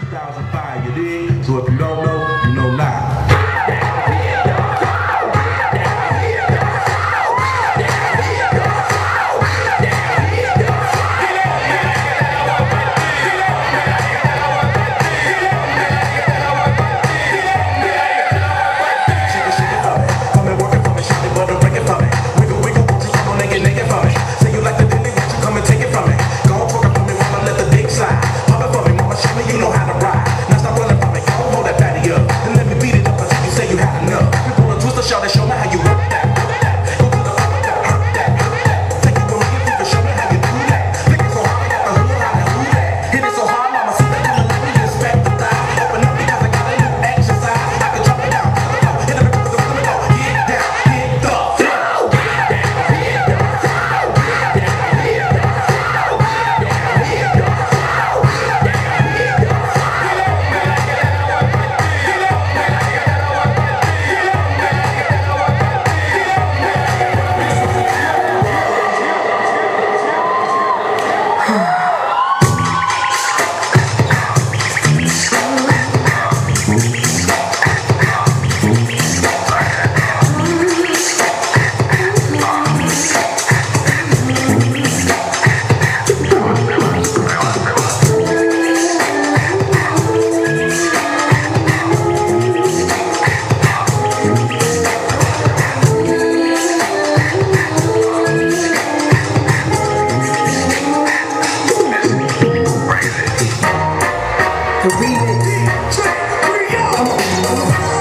2005, you dig? So if you don't know, The remix. Three, two, three, go.